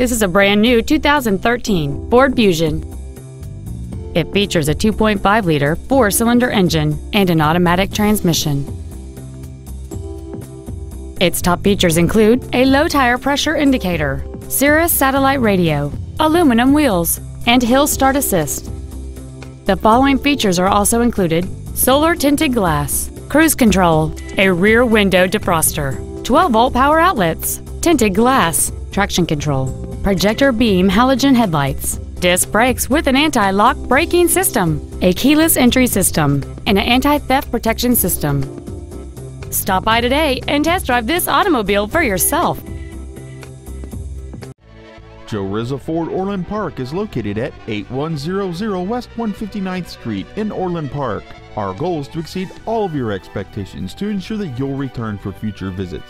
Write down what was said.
This is a brand new 2013 Ford Fusion. It features a 2.5 liter four cylinder engine and an automatic transmission. Its top features include a low tire pressure indicator, Sirius satellite radio, aluminum wheels, and hill start assist. The following features are also included solar tinted glass, cruise control, a rear window defroster, 12 volt power outlets, tinted glass, traction control, projector beam halogen headlights, disc brakes with an anti-lock braking system, a keyless entry system, and an anti-theft protection system. Stop by today and test drive this automobile for yourself. Joe Rizza Ford Orland Park is located at 8100 West 159th Street in Orland Park. Our goal is to exceed all of your expectations to ensure that you'll return for future visits.